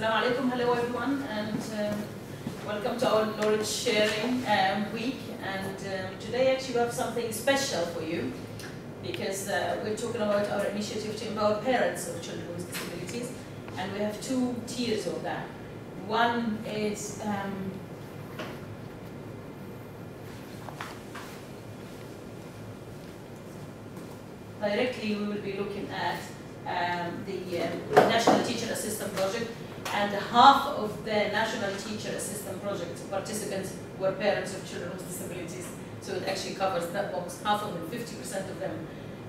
Assalamu alaikum, hello everyone, and um, welcome to our knowledge sharing um, week. And um, today actually we have something special for you because uh, we're talking about our initiative to empower parents of children with disabilities, and we have two tiers of that. One is um, directly we will be looking at um, the um, National Teacher Assistant Project, and half of the National Teacher Assistant Project participants were parents of children with disabilities. So it actually covers that box. Half of them, 50% of them,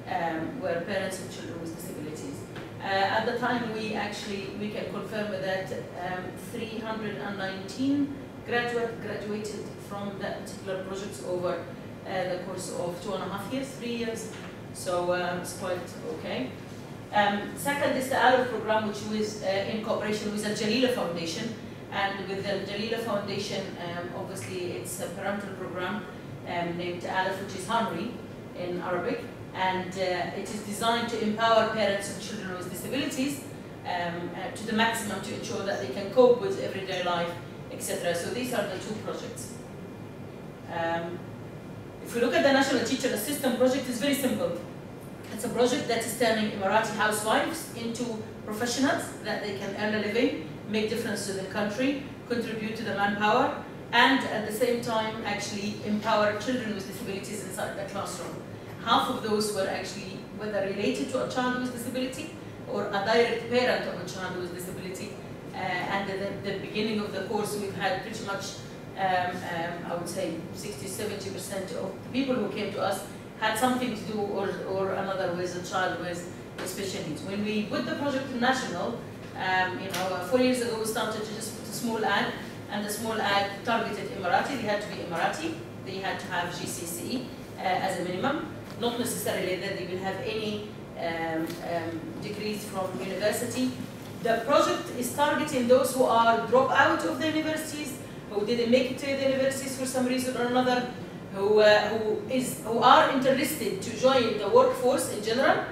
um, were parents of children with disabilities. Uh, at the time, we actually we can confirm that um, 319 graduate graduated from that particular project over uh, the course of two and a half years, three years. So um, it's quite okay. Um, second is the ALO program, which was uh, in cooperation with the Jalila Foundation. And with the Jalila Foundation, um, obviously it's a parental program um, named ALF, which is Hamri in Arabic. And uh, it is designed to empower parents of children with disabilities um, uh, to the maximum to ensure that they can cope with everyday life, etc. So these are the two projects. Um, if we look at the National Teacher Assistant Project, it's very simple. It's a project that is turning Emirati housewives into professionals that they can earn a living, make difference to the country, contribute to the manpower, and at the same time actually empower children with disabilities inside the classroom. Half of those were actually whether related to a child with disability or a direct parent of a child with disability. Uh, and at the, the beginning of the course, we've had pretty much, um, um, I would say, 60, 70% of the people who came to us had something to do or, or another with a child with special needs. When we put the project national, um, you know, uh, four years ago we started to just put a small ad, and the small ad targeted Emirati. They had to be Emirati. They had to have GCSE uh, as a minimum. Not necessarily that they will have any um, um, degrees from university. The project is targeting those who are drop out of the universities, who didn't make it to the universities for some reason or another, who, uh, who, is, who are interested to join the workforce in general,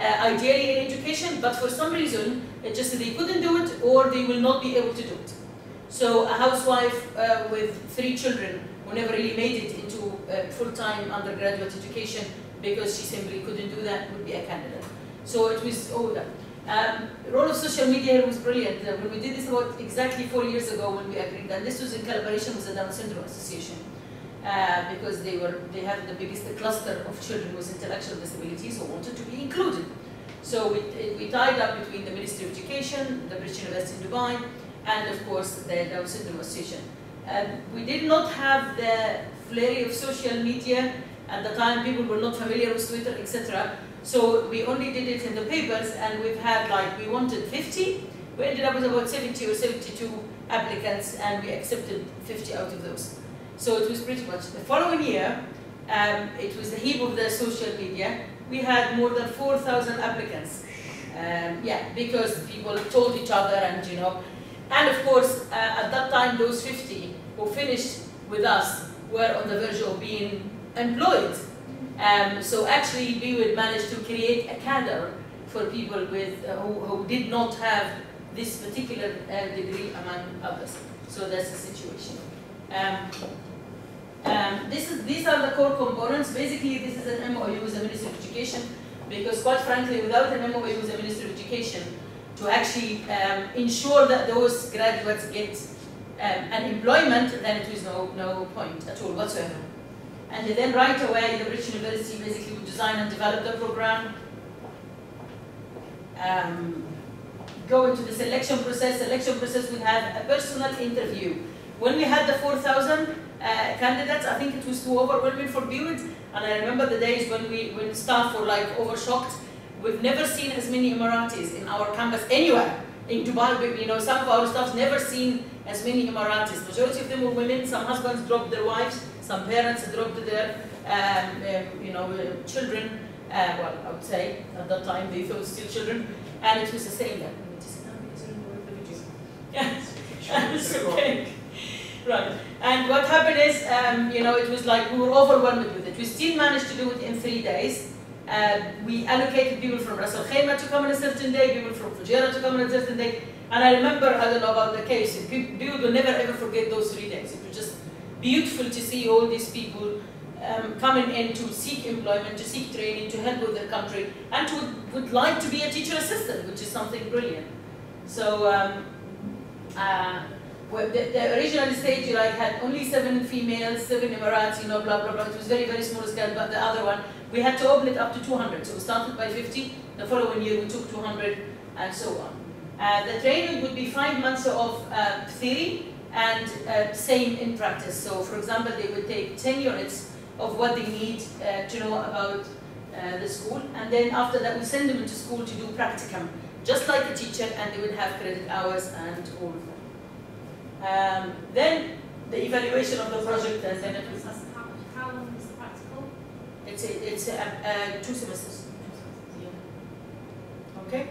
uh, ideally in education, but for some reason, it just they couldn't do it or they will not be able to do it. So a housewife uh, with three children who never really made it into uh, full-time undergraduate education because she simply couldn't do that would be a candidate. So it was all that. Um, role of social media was brilliant. Uh, when we did this about exactly four years ago when we agreed, and this was in collaboration with the Down Syndrome Association. Uh, because they were they have the biggest cluster of children with intellectual disabilities who wanted to be included. So we, we tied up between the Ministry of Education, the British University in Dubai, and of course the Down Syndrome Association. Um, we did not have the flurry of social media at the time. People were not familiar with Twitter, etc. So we only did it in the papers, and we've had like we wanted 50. We ended up with about 70 or 72 applicants, and we accepted 50 out of those. So it was pretty much the following year, um, it was the heap of the social media. We had more than 4,000 applicants. Um, yeah, because people told each other and, you know, and of course, uh, at that time, those 50 who finished with us were on the verge of being employed. Um, so actually, we would manage to create a cadre for people with, uh, who, who, did not have this particular uh, degree among others. So that's the situation. Um, um, this is, these are the core components. Basically, this is an MOU with the Ministry of Education because quite frankly, without an MOU with the Ministry of Education, to actually um, ensure that those graduates get um, an employment, then it is no, no point at all whatsoever. And then right away, the British University basically would design and develop the program, um, go into the selection process. Selection process would have a personal interview. When we had the 4,000 uh, candidates, I think it was too overwhelming for BUiD. And I remember the days when we when staff were like overshocked. We've never seen as many Emiratis in our campus anywhere. In Dubai, you know, some of our staff never seen as many Emiratis. Majority of them were women. Some husbands dropped their wives. Some parents dropped their, um, um, you know, uh, children. Uh, well, I would say at that time they thought still children, and it was the same. That okay. Right. And what happened is, um, you know, it was like we were overwhelmed with it. We still managed to do it in three days. Uh, we allocated people from Ras Al Khaimah to come on a certain day, people from Fujairah to come on a certain day. And I remember, I don't know about the case, people will never ever forget those three days. It was just beautiful to see all these people um, coming in to seek employment, to seek training, to help with their country, and to, would like to be a teacher assistant, which is something brilliant. So um, uh, the, the, original stage like had only seven females, seven Emiratis, you know, blah, blah, blah. It was very, very small scale, but the other one, we had to open it up to 200. So we started by 50, the following year we took 200, and so on. Uh, the training would be five months of uh, theory and uh, same in practice. So for example, they would take 10 units of what they need uh, to know about uh, the school, and then after that we send them into school to do practicum, just like a teacher, and they would have credit hours and all that. Um, then the evaluation of the project then it was. How long is the practical? It's a, it's a, uh, two semesters. Yeah. Okay.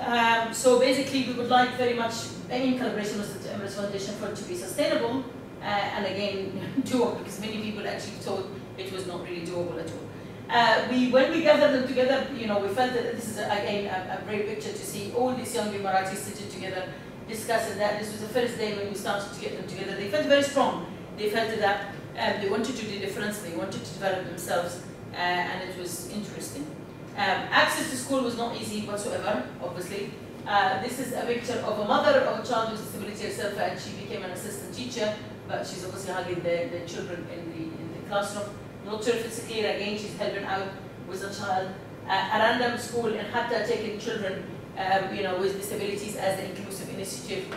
Um, so basically, we would like very much, in collaboration with the Emirates Foundation, for it to be sustainable, uh, and again, doable, because many people actually thought it was not really doable at all. Uh, we, when we gathered them together, you know, we felt that this is, again, a, a great picture to see all these young Emiratis sitting together discussing that. This was the first day when we started to get them together. They felt very strong. They felt that um, they wanted to do difference, they wanted to develop themselves, uh, and it was interesting. Um, access to school was not easy whatsoever, obviously. Uh, this is a picture of a mother of a child with disability herself, and she became an assistant teacher, but she's obviously hugging the, the children in the, in the classroom. Not sure if it's clear, again, she's helping out with a child. Uh, a random school in Hatta taking children um, you know, with disabilities as the inclusive initiative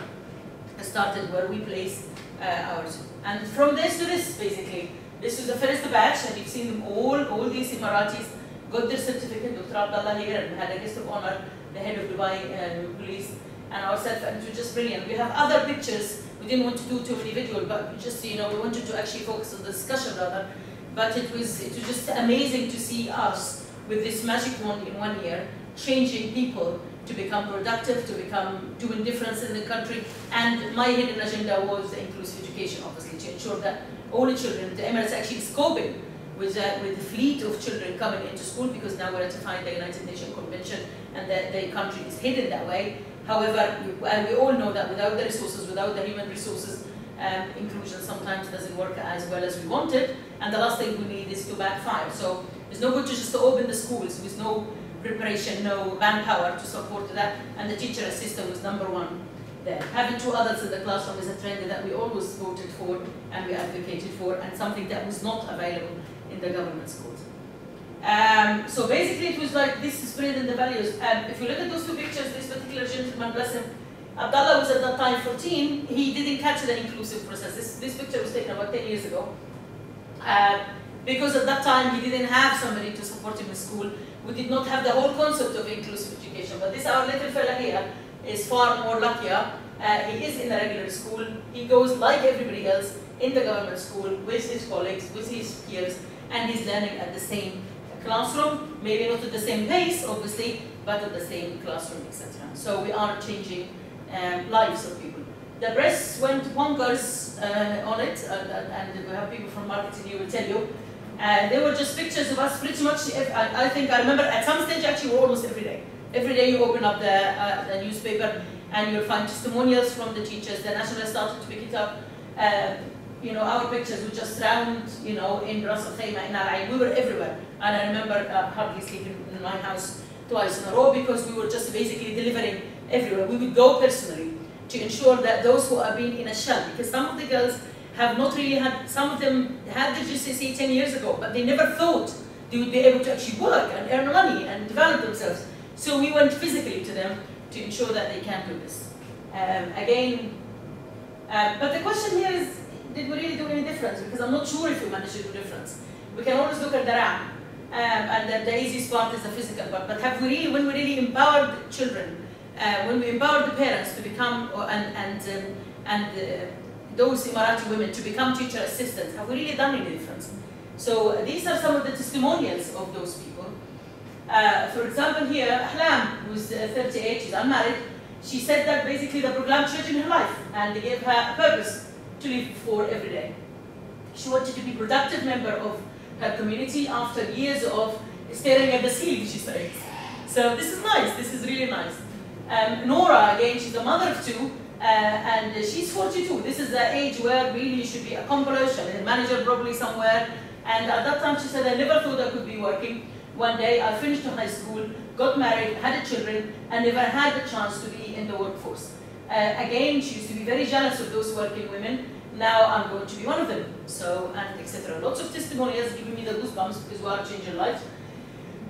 started where we place uh, ours. And from this to this, basically, this was the first batch, and you've seen them all, all these Emiratis got their certificate, Dr. Abdullah here, and had a guest of honor, the head of Dubai uh, police, and ourselves, and it was just brilliant. We have other pictures, we didn't want to do too individual, but just, you know, we wanted to actually focus on the discussion rather, but it was, it was just amazing to see us with this magic wand in one year, changing people to become productive, to become doing difference in the country. And my hidden agenda was inclusive education, obviously, to ensure that all the children, the Emirates actually is scoping with, uh, with the fleet of children coming into school because now we're ratifying the United Nations Convention and that the country is hidden that way. However, we all know that without the resources, without the human resources, um, inclusion sometimes doesn't work as well as we wanted. And the last thing we need is to backfire. So it's no good to just open the schools with no preparation, no manpower to support that, and the teacher assistant was number one there. Having two adults in the classroom is a trend that we always voted for and we advocated for, and something that was not available in the government schools. Um, so basically it was like this spread in the values. Um, if you look at those two pictures, this particular gentleman, bless him, Abdullah was at that time 14, he didn't catch the inclusive process. This, this picture was taken about 10 years ago. Uh, because at that time he didn't have somebody to support him in school we did not have the whole concept of inclusive education. But this our little fella here is far more luckier. Uh, he is in a regular school. He goes like everybody else in the government school with his colleagues, with his peers, and he's learning at the same classroom, maybe not at the same pace, obviously, but at the same classroom, etc. So we are changing um, lives of people. The press went bonkers uh, on it, and we have people from marketing who will tell you and they were just pictures of us pretty much, I, I think, I remember at some stage actually almost every day. Every day you open up the, uh, the newspaper and you'll find testimonials from the teachers. The National started to pick it up. Uh, you know, our pictures were just round, you know, in Ras Al Khaimah, in Al We were everywhere. And I remember uh, hardly sleeping in my house twice in a row because we were just basically delivering everywhere. We would go personally to ensure that those who are being in a shell, because some of the girls have not really had, some of them had the GCSE 10 years ago, but they never thought they would be able to actually work and earn money and develop themselves. So we went physically to them to ensure that they can do this. Um, again, um, but the question here is, did we really do any difference? Because I'm not sure if we managed to do difference. We can always look at the RAM, um, and the, the easiest part is the physical part. But have we really, when we really empowered children, uh, when we empowered the parents to become, and, and, um, and uh, those Emirati women to become teacher assistants? Have we really done any difference? So these are some of the testimonials of those people. Uh, for example here, Ahlam, who's uh, 38, she's unmarried, she said that basically the program changed her life and they gave her a purpose to live for every day. She wanted to be a productive member of her community after years of staring at the ceiling, she says. So this is nice, this is really nice. Um, Nora, again, she's a mother of two, uh, and she's 42. This is the age where really you should be accomplished, a manager probably somewhere. And at that time she said, I never thought I could be working. One day I finished high school, got married, had children, and never had the chance to be in the workforce. Uh, again, she used to be very jealous of those working women. Now I'm going to be one of them. So, and etc. Lots of testimonials giving me the goosebumps because we are changing lives.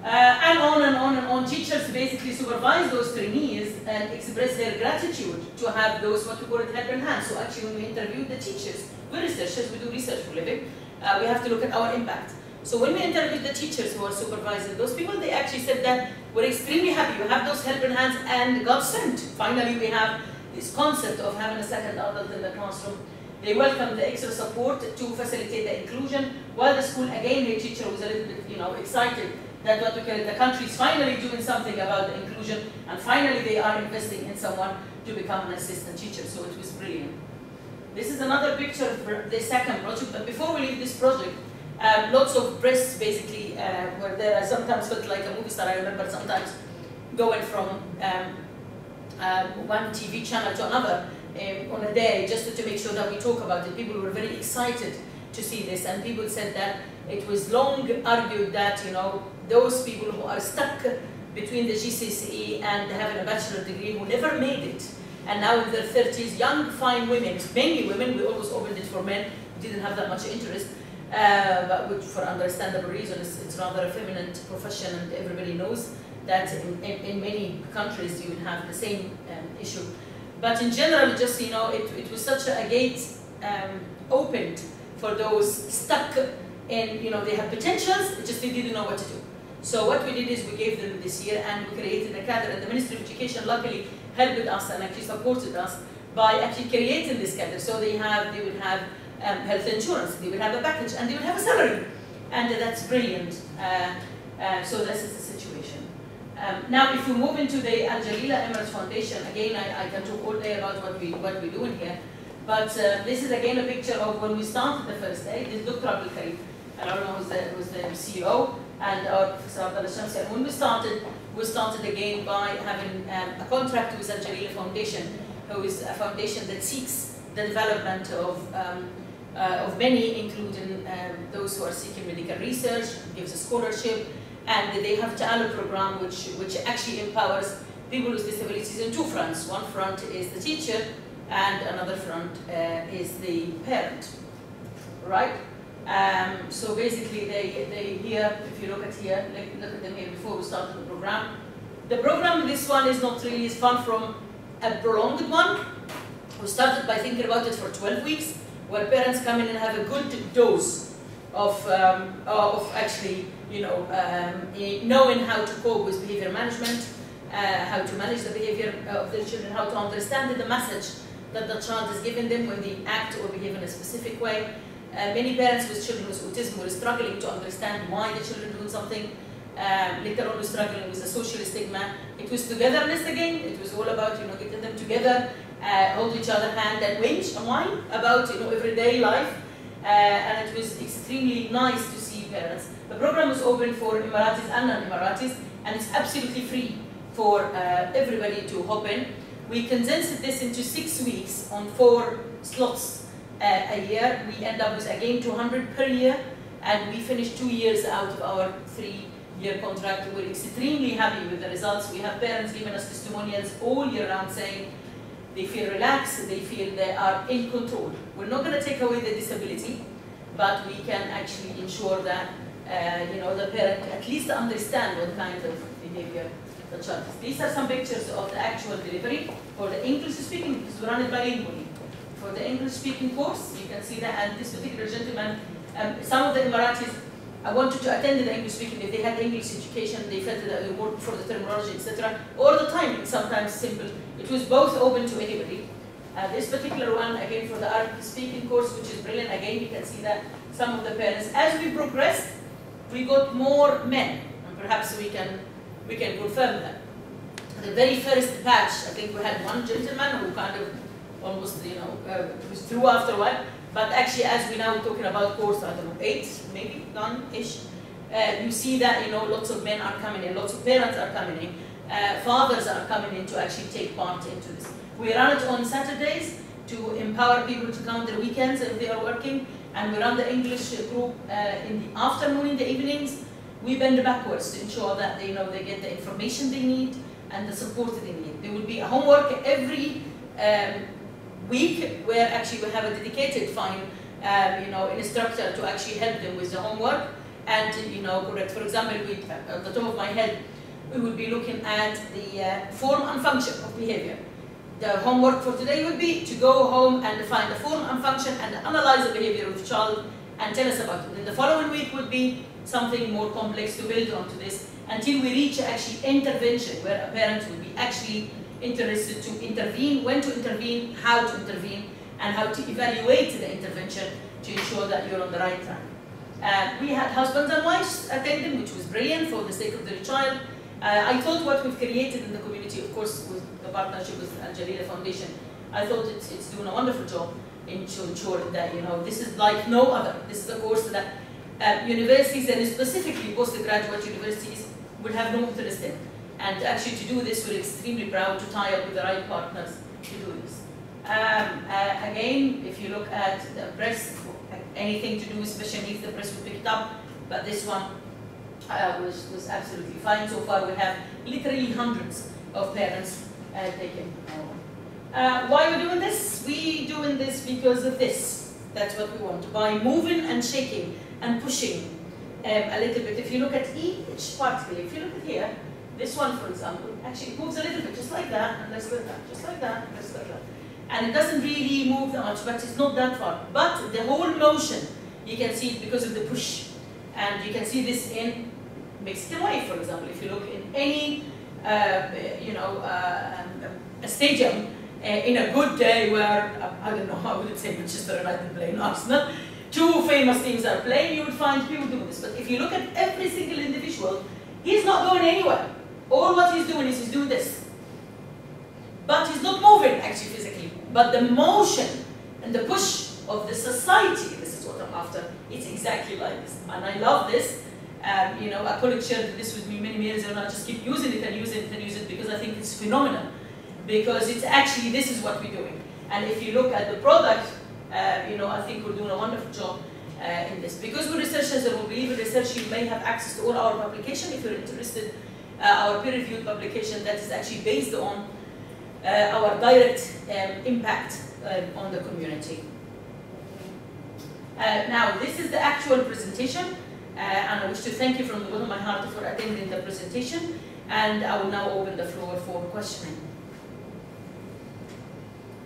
Uh, and on and on and on. Teachers basically supervise those trainees and express their gratitude to have those what we call it helping hands. So actually when we interview the teachers, we're researchers, we do research for a living, uh, we have to look at our impact. So when we interviewed the teachers who are supervising those people, they actually said that we're extremely happy, you have those helping hands and God sent. Finally we have this concept of having a second adult in the classroom. They welcome the extra support to facilitate the inclusion, while the school, again, the teacher was a little bit, you know, excited that what we call the country is finally doing something about the inclusion, and finally they are investing in someone to become an assistant teacher, so it was brilliant. This is another picture of the second project, but before we leave this project, um, lots of press basically uh, were there. I sometimes felt like a movie star. I remember sometimes going from um, uh, one TV channel to another um, on a day just to, to make sure that we talk about it. People were very excited to see this, and people said that it was long argued that you know those people who are stuck between the GCSE and having a bachelor degree who never made it, and now in their 30s, young, fine women, mainly women, we always opened it for men, didn't have that much interest, uh, but which for understandable reasons, it's rather a feminine profession and everybody knows that in, in, in many countries you would have the same um, issue. But in general, just, you know, it, it was such a gate um, opened for those stuck in, you know, they have potentials, just they didn't know what to do. So what we did is we gave them this year and we created a cadre and the Ministry of Education luckily helped us and actually supported us by actually creating this cadre. So they have, they would have um, health insurance, they would have a package and they would have a salary. And uh, that's brilliant. Uh, uh, so this is the situation. Um, now if we move into the Al Jalila Emirates Foundation, again I, I can talk all day about what, we, what we're doing here. But uh, this is again a picture of when we started the first day. This is Dr. Abdul Karim. I don't know who's the, who's the CEO and our Professor Abdullah Shamsi. And when we started, we started again by having um, a contract with Al Jalila Foundation, who is a foundation that seeks the development of um, uh, of many, including um, those who are seeking medical research, gives a scholarship, and they have Ta'ala program which, which actually empowers people with disabilities in two fronts. One front is the teacher, and another front uh, is the parent, right? Um, so basically, they, they here, if you look at here, look, at them here before we started the program. The program, this one is not really is far from a prolonged one. We started by thinking about it for 12 weeks, where parents come in and have a good dose of, um, of actually, you know, um, knowing how to cope with behavior management, uh, how to manage the behavior of their children, how to understand the message that the child is giving them when they act or behave in a specific way, uh, many parents with children with autism were struggling to understand why the children doing something. Um, later on, struggling with the social stigma. It was togetherness again. It was all about you know getting them together, uh, hold each other hand, and whinge and whine about you know everyday life. Uh, and it was extremely nice to see parents. The program was open for Emiratis and non-Emiratis, and it's absolutely free for uh, everybody to hop in. We condensed this into six weeks on four slots uh, a year. We end up with again 200 per year, and we finish two years out of our three-year contract. We're extremely happy with the results. We have parents giving us testimonials all year round saying they feel relaxed, they feel they are in control. We're not going to take away the disability, but we can actually ensure that uh, you know the parent at least understand what kind of behavior the child is. These are some pictures of the actual delivery for the English speaking because we run it bilingually for the English-speaking course. You can see that, and this particular gentleman, um, some of the Emiratis I wanted to attend the English speaking, if they had English education, they felt that they worked for the terminology, etc. All the time, sometimes simple. It was both open to anybody. Uh, this particular one, again, for the Arabic speaking course, which is brilliant. Again, you can see that some of the parents, as we progressed, we got more men, and perhaps we can we can confirm that. The very first batch, I think we had one gentleman who kind of almost, you know, uh, was through after a while. But actually, as we now talking about course, I don't know, eight, maybe nine-ish, uh, you see that you know lots of men are coming in, lots of parents are coming in, uh, fathers are coming in to actually take part into this. We run it on Saturdays to empower people to come on their weekends if they are working, and we run the English group uh, in the afternoon, in the evenings. We bend backwards to ensure that they you know they get the information they need and the support they need. There will be homework every um, week where actually we have a dedicated fine, um, you know, instructor to actually help them with the homework and you know correct. For example, we, at the top of my head, we would be looking at the uh, form and function of behavior. The homework for today would be to go home and find the form and function and analyze the behavior of the child and tell us about it. Then the following week would be something more complex to build onto this until we reach actually intervention where a parent will be actually interested to intervene, when to intervene, how to intervene, and how to evaluate the intervention to ensure that you're on the right track. Uh, we had husbands and wives attending, which was brilliant for the sake of the child. Uh, I thought what we've created in the community, of course, with the partnership with Al Jalila Foundation, I thought it's, it's doing a wonderful job in ensuring that you know this is like no other. This is a course that uh, universities and specifically postgraduate universities will have no interest in. And actually to do this, we're extremely proud to tie up with the right partners to do this. Um, uh, again, if you look at the press, anything to do with special needs, the press will pick it up, but this one uh, was, was absolutely fine. So far we have literally hundreds of parents uh, taken uh, Why are we doing this? We're doing this because of this. That's what we want. By moving and shaking and pushing um, a little bit. If you look at each particle, if you look at here, this one for example, actually moves a little bit, just like that, and let's like that, just like that, and let's like that. And it doesn't really move that much, but it's not that far. But the whole motion, you can see it because of the push. And you can see this in Mexican Wave, for example. If you look in any, uh, you know, uh, a stadium, uh, in a good day where, uh, I don't know, I wouldn't say Manchester United playing Arsenal, two famous teams are playing, you would find people doing this. But if you look at every single individual, he's not going anywhere. All what he's doing is he's doing this. But he's not moving actually physically. But the motion and the push of the society, this is what I'm after, it's exactly like this. And I love this. Um, you know, a colleague shared this with me many years ago and I just keep using it and using it and using it because I think it's phenomenal. Because it's actually, this is what we're doing. And if you look at the product, uh, you know, I think we're doing a wonderful job uh, in this. Because we're researchers and we believe in research, you may have access to all our publication if you're interested. Uh, our peer-reviewed publication that is actually based on uh, our direct um, impact um, on the community. Uh, now, this is the actual presentation, uh, and I wish to thank you from the bottom of my heart for attending the presentation, and I will now open the floor for questioning.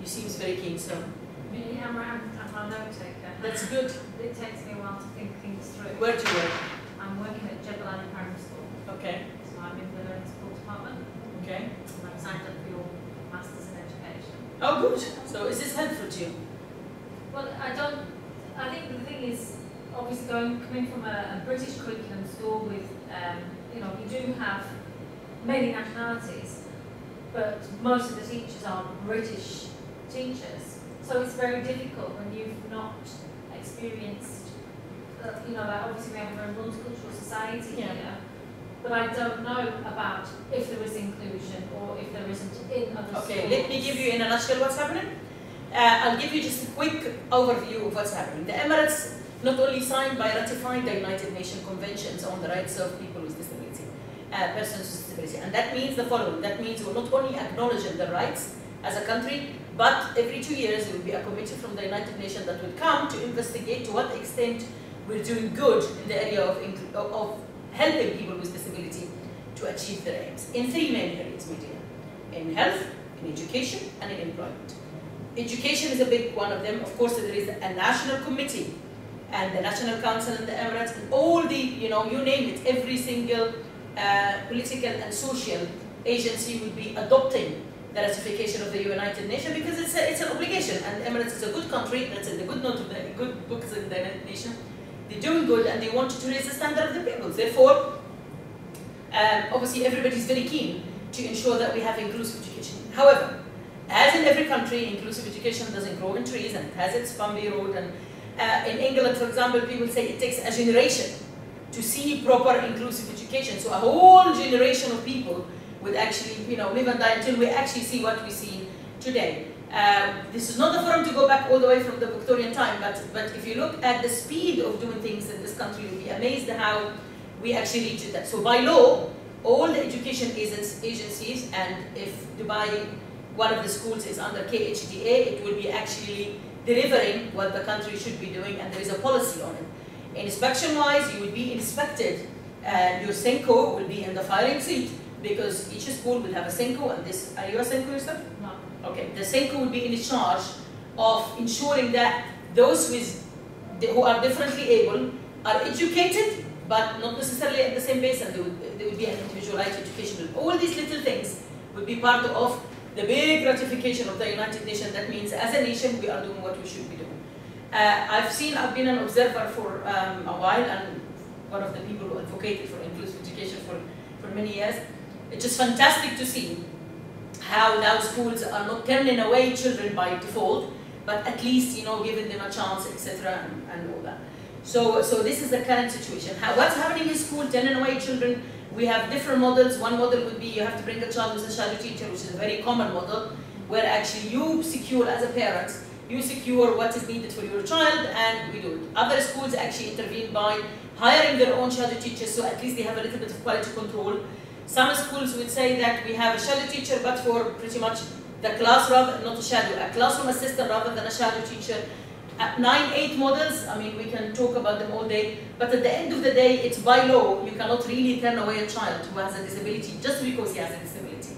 You seem very keen, so. Yeah, I'm, I'm, I'm a note taker. That's good. It takes me a while to think things through. Where do you work? I'm working at Jebel Ali Primary School, Okay, so I'm in the learning school department, okay. and I've signed up for your Masters in Education. Oh, good. So is this helpful to you? Well, I don't, I think the thing is, obviously going, coming from a, a British curriculum school with, um, you know, you do have many nationalities, but most of the teachers are British teachers. So it's very difficult when you've not experienced, uh, you know, like obviously we have a very multicultural society Yeah. here, but I don't know about if there is inclusion or if there isn't in other schools. Okay, let me give you in a nutshell what's happening. Uh, I'll give you just a quick overview of what's happening. The Emirates not only signed by ratifying the United Nations Conventions on the rights of people with disability, uh, persons with disability, and that means the following. That means we're not only acknowledging the rights as a country, but every two years there will be a committee from the United Nations that will come to investigate to what extent we're doing good in the area of- of helping people with disability to achieve their aims in three main areas, my dear. In health, in education, and in employment. Education is a big one of them. Of course, there is a national committee and the National Council in the Emirates, and all the, you know, you name it, every single uh, political and social agency will be adopting the ratification of the United Nations because it's, a, it's an obligation. And Emirates is a good country, that's in the good note of the good books in the United Nations. They're doing good and they want to raise the standard of the people. Therefore, um, obviously everybody's very keen to ensure that we have inclusive education. However, as as in every country, inclusive education doesn't grow in trees and it has its bumpy road. And uh, in England, for example, people say it takes a generation to see proper inclusive education. So a whole generation of people would actually, you know, live and die until we actually see what we see today. Um, this is not the forum to go back all the way from the Victorian time, but, but if you look at the speed of doing things in this country, you'll be amazed how we actually reached that. So by law, all the education agencies, and if Dubai, one of the schools is under KHDA, it will be actually delivering what the country should be doing, and there is a policy on it. Inspection-wise, you will be inspected, and your SENCO will be in the filing seat, because each school will have a SENCO, and this, are you a SENCO yourself? No. Okay, the SENCO will be in charge of ensuring that those with, who are differently able are educated, but not necessarily at the same pace, and there would, be an individualized education. All these little things would be part of the big ratification of the United Nations. That means as a nation, we are doing what we should be doing. Uh, I've seen, I've been an observer for um, a while, and one of the people who advocated for inclusive education for, for many years. It's just fantastic to see how now schools are not turning away children by default, but at least you know giving them a chance, etc., and, and, all that. So, so this is the current situation. How, what's happening in school? Turning away children. We have different models. One model would be you have to bring a child with a shadow teacher, which is a very common model, where actually you secure as a parent, you secure what is needed for your child, and we do it. Other schools actually intervene by hiring their own shadow teachers, so at least they have a little bit of quality control some schools would say that we have a shadow teacher, but for pretty much the class rather, not a shadow, a classroom assistant rather than a shadow teacher. At nine, eight models, I mean, we can talk about them all day, but at the end of the day, it's by law, you cannot really turn away a child who has a disability just because he has a disability.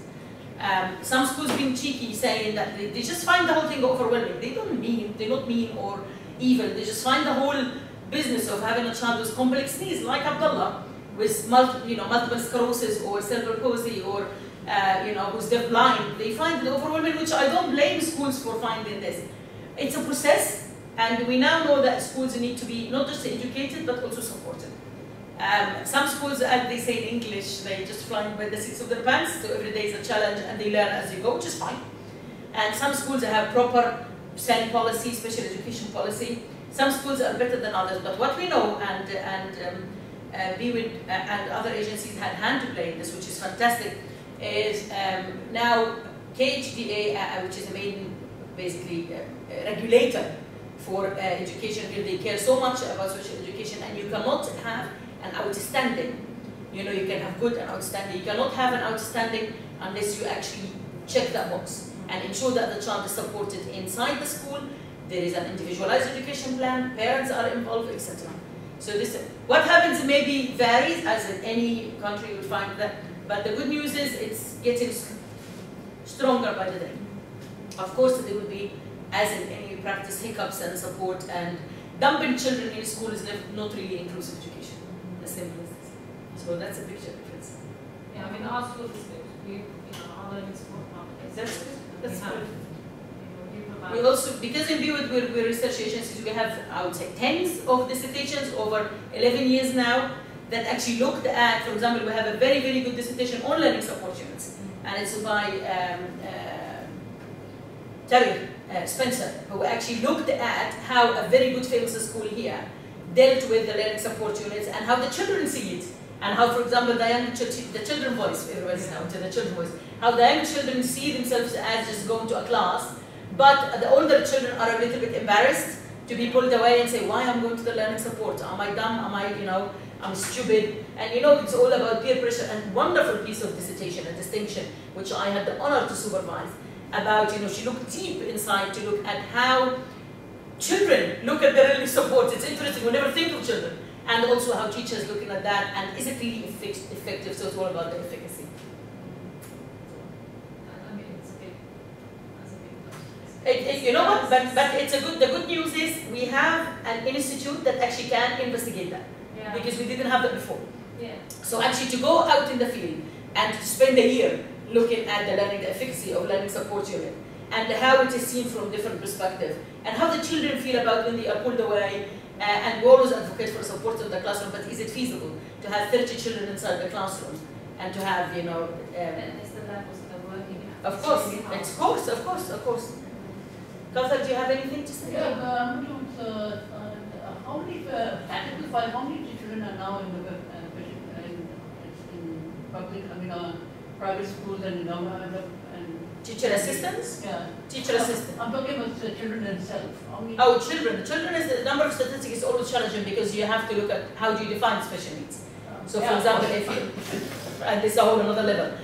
Um, some schools being cheeky saying that they, they just find the whole thing overwhelming. They don't mean, they're not mean or evil, they just find the whole business of having a child with complex needs, like Abdullah, with multi, you know, multiple sclerosis or cerebral palsy or uh, you know, who's deaf blind, they find it overwhelming, which I don't blame schools for finding this. It's a process, and we now know that schools need to be not just educated, but also supported. Um, some schools, as they say in English, they just fly by the seats of their pants, so every day is a challenge and they learn as you go, which is fine. And some schools have proper SEN policy, special education policy. Some schools are better than others, but what we know, and, and um, uh, would, uh, and other agencies had hand to play in this, which is fantastic, is um, now KHDA, uh, uh, which is the main, basically, uh, regulator for education, they care so much about social education, and you cannot have an outstanding. You know, you can have good and outstanding. You cannot have an outstanding unless you actually check that box and ensure that the child is supported inside the school. There is an individualized education plan, parents are involved, etc. So this, what happens maybe varies, as in any country you would find that, but the good news is it's getting stronger by the day. Of course, there will be, as in any practice, hiccups and support, and dumping children in school is not really inclusive education, as simple as this. So that's a picture difference. Yeah, I mean, our school is good. We, you know, our learning support partners. That's good. That's good. We also, because in BUiD we're, we're research agencies, we have, I would say, tens of dissertations over 11 years now that actually looked at, for example, we have a very, very good dissertation on learning support units. And it's by um, uh, Terry uh, Spencer, who actually looked at how a very good famous school here dealt with the learning support units and how the children see it. And how, for example, the young ch the children voice, everybody's now to the children voice, how the young children see themselves as just going to a class but the older children are a little bit embarrassed to be pulled away and say, why am I'm going to the learning support? Am I dumb? Am I, you know, I'm stupid? And you know, it's all about peer pressure and wonderful piece of dissertation, and distinction, which I had the honor to supervise, about, you know, she looked deep inside to look at how children look at their learning support. It's interesting, we never think of children. And also how teachers looking at that, and is it really effective? So it's all about the. It, it, you know what? But but it's a good. The good news is we have an institute that actually can investigate that yeah. because we didn't have that before. Yeah. So actually, to go out in the field and to spend a year looking at the learning, the efficacy of learning support unit, and how it is seen from different perspectives, and how the children feel about when they are pulled away. Uh, and we always advocate for support in the classroom, but is it feasible to have 30 children inside the classroom and to have, you know, um, Of course, of course, of course, of course. Do you have anything to say? Yeah, but I'm going to, uh, uh, how many, uh, how many children are now in the, uh, in, in public, I mean, uh, private schools and government and, Teacher assistants? yeah. Teacher assistant. I'm talking about the children themselves. Oh, children. Children is the number of statistics is always challenging because you have to look at how do you define special needs. So, for Yeah. example, if you, and this is a whole another level.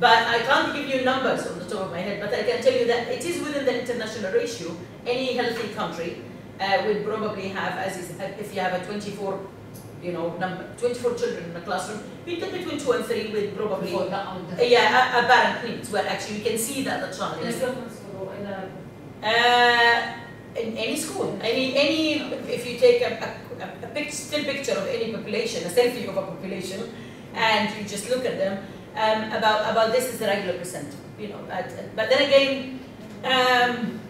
But I can't give you numbers on the top of my head, but I can tell you that it is within the international ratio. Any healthy country uh, will probably have, as is, uh, if you have a 24, you know, number, 24 children in a classroom, between between two and three will probably, For uh, yeah, a, a parent needs, where actually you can see that the child is government school in a, uh, in any school, any, any, if you take a, a, a pic, still picture of any population, a selfie of a population, and you just look at them, um, about, about this is the regular percent, you know, at, but then again, um,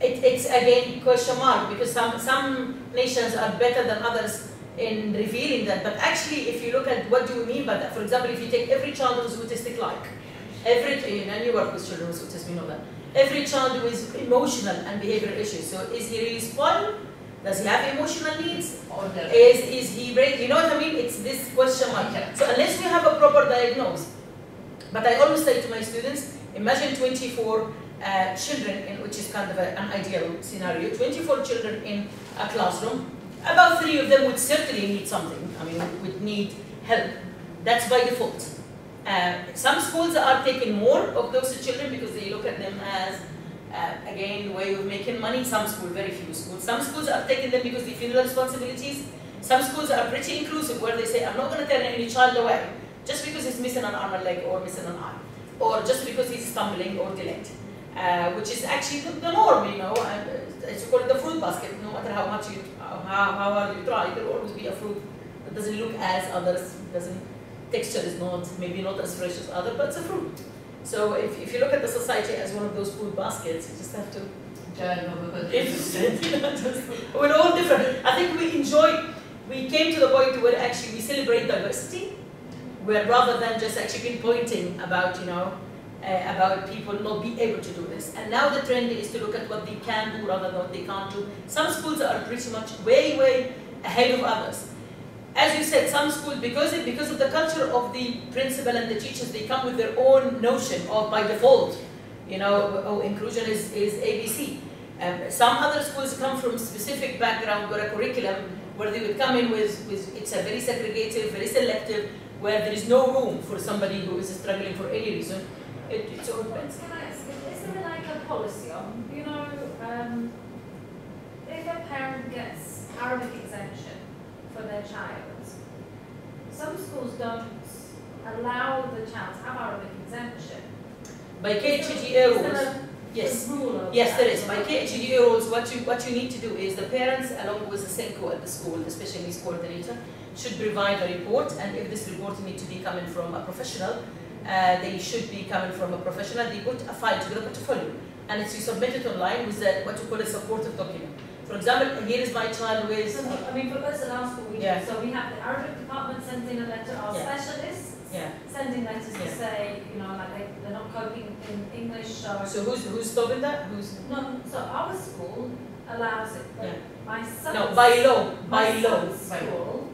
it, it's again question mark because some, some nations are better than others in revealing that, but actually if you look at what do you mean by that, for example, if you take every child who's autistic like, every, you know, you work with children with autism, you know that, every child who is emotional and behavioral issues. So is he really spoiled? Does he have emotional needs? Or. Is, is he ready? You know what I mean? It's this question mark. So unless we have a proper but I always say to my students, imagine 24 uh, children, in, which is kind of a, an ideal scenario, 24 children in a classroom, about three of them would certainly need something, I mean, would need help. That's by default. Uh, some schools are taking more of those children because they look at them as, uh, again, way of making money. Some schools, very few schools. Some schools are taking them because they feel responsibilities. Some schools are pretty inclusive where they say, I'm not going to turn any child away just because he's missing an arm or leg or missing an eye or just because he's stumbling or delayed. Uh, which is actually the, the norm, you know, and uh, it's called the fruit basket. No matter how much you, how, how hard you try, there will always be a fruit that doesn't look as others, doesn't texture is not maybe not as fresh as other, but it's a fruit. So if, if you look at the society as one of those food baskets, you just have to Child, no, because. interested. you We're all different. I think we enjoy. We came to the point where actually we celebrate diversity, where rather than just actually pinpointing about you know uh, about people not be able to do this. And now the trend is to look at what they can do rather than what they can't do. Some schools are pretty much way way ahead of others. As you said, some schools, because, it, because of the culture of the principal and the teachers, they come with their own notion of by default, you know, oh, inclusion is, is ABC. Um, some other schools come from specific background or a curriculum where they would come in with, with it's a very segregated, very selective, where there is no room for somebody who is struggling for any reason. It, it all depends. Can I ask, is there like a policy on, you know, um, if a parent gets Arabic exemption for their child, some schools don't allow the child to have Arabic exemption. By KHDA rules, yes. a Yes, there is. By KHDA rules, what you, what you need to do is the parents, along with the SENCO at the school, the special needs coordinator, should provide a report, and if this report needs to be coming from a professional, uh, they should be coming from a professional. They put a file together, portfolio, and it's you submit it online with the, what you call a supportive document. For example, here is my child with, So, I mean, for us at our school, we do, Yeah. so we have the Arabic department sending a letter, our Yeah. specialists yeah. sending letters to Yeah. say, you know, like they, they're not coping in English or. So who's who's stopping that? Who's No, so our school allows it, but Yeah. my son's. no by law, by law. son's school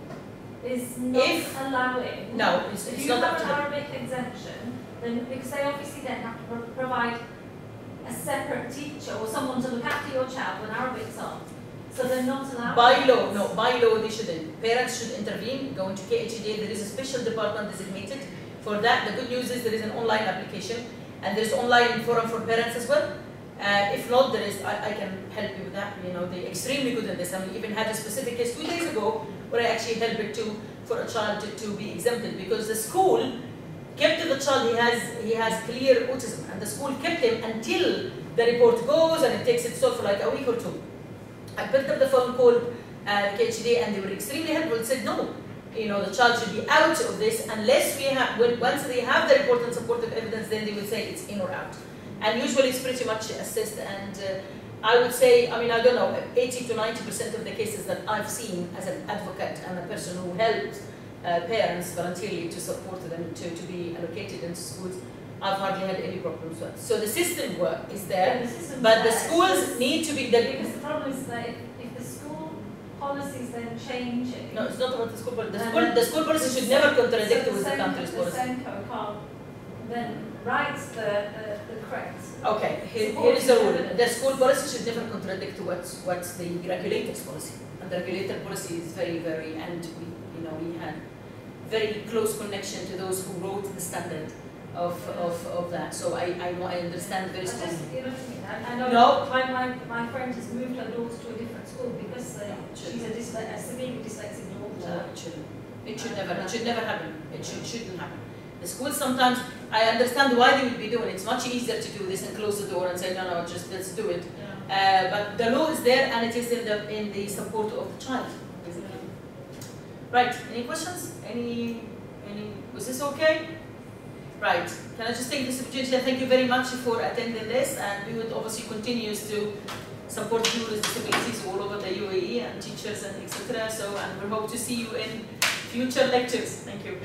is not If- allowing. No, it's, If it's you not have an them. Arabic exemption, then because they obviously then have to pro- provide a separate teacher or someone to look after your child when Arabic's on. So they're not allowed. By law, no, by law they shouldn't. Parents should intervene, go into KHJ, there is a special department designated for that. The good news is there is an online application and there is online forum for parents as well. Uh, if not, there is, I, I can help you with that. You know, they're extremely good in this. I we even had a specific case two days ago where I actually helped it to, for a child to, to be exempted because the school kept the child, he has, he has clear autism and the school kept him until the report goes and it takes its toll for like a week or two. I picked up the phone, called uh, KHD, and they were extremely helpful. Said no, you know the child should be out of this unless we have. When, once they have the report and supportive evidence, then they will say it's in or out. And usually it's pretty much assessed. And uh, I would say, I mean, I don't know, 80 to 90 percent of the cases that I've seen as an advocate and a person who helped uh, parents voluntarily to support them to, to be allocated into schools, I've hardly had any problems with. So the system work is there, the but the schools need to be, the, Because the problem is that if, if the school policies then changing. no, it's not about the school policy. The school, the school policy should never contradict so with the country's policy. The SENCO can't then writes the, the, the correct. Okay, here, here is the rule. The school policy should never contradict what's, what's the regulator's policy. And the regulator policy is very, very, and we, you know, we had very close connection to those who wrote the standard of, of, of that. So I, I know, I understand I very just, strongly. you know I mean? I, I know No. my, my, my friend has moved her daughter to a different school because uh, No, she's a, dysle- a severely dyslexic No, daughter. it shouldn't. It should never, it should never happen. It should, shouldn't happen. The schools sometimes, I understand why they would be doing it. It's much easier to do this and close the door and say, no, no, just let's do it. Uh, but the law is there and it is in the, in the support of the child, basically. Right, any questions? Any, any, was this okay? Right, can I just take this opportunity to thank you very much for attending this and we would obviously continue to support you with disabilities all over the UAE and teachers and etc. So, and we hope to see you in future lectures. Thank you.